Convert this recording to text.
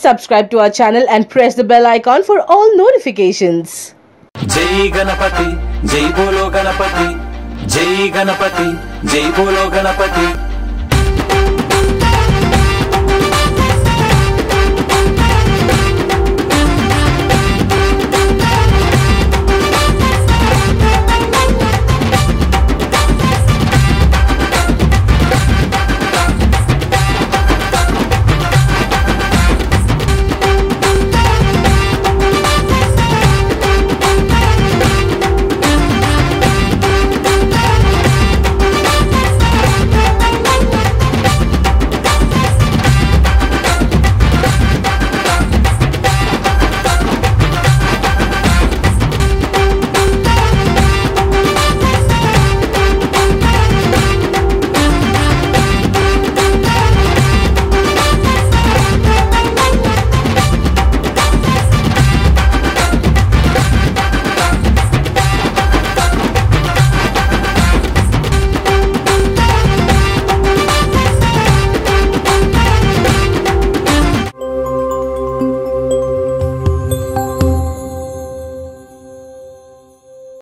subscribe to our channel and press the bell icon for all notifications. Jai Ganapati, Jai Bolo Ganapati, Jai Ganapati, Jai Bolo Ganapati.